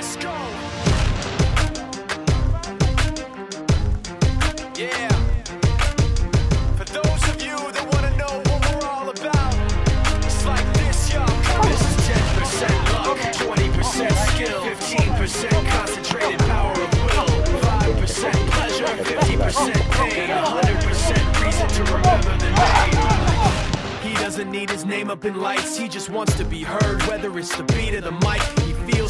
Let's go. Yeah. For those of you that want to know what we're all about, it's like this. This is 10% luck, 20% skill, 15% concentrated power of will, 5% pleasure, 50% pain, 100% reason to remember the name. He doesn't need his name up in lights, he just wants to be heard, whether it's the beat of the mic. He feels